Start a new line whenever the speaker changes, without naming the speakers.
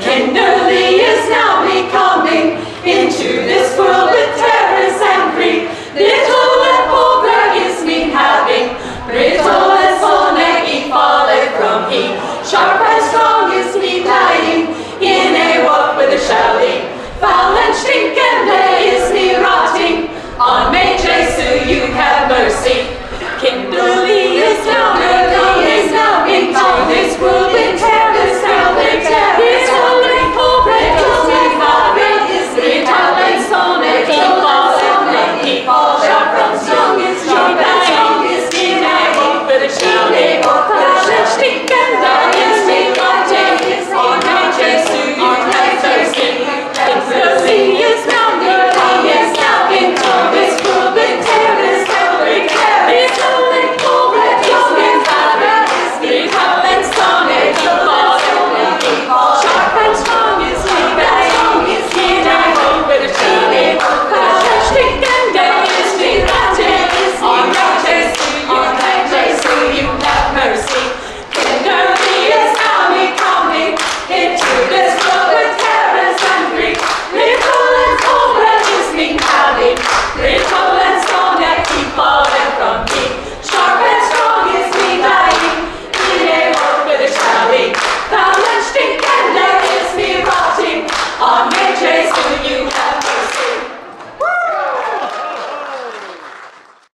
Can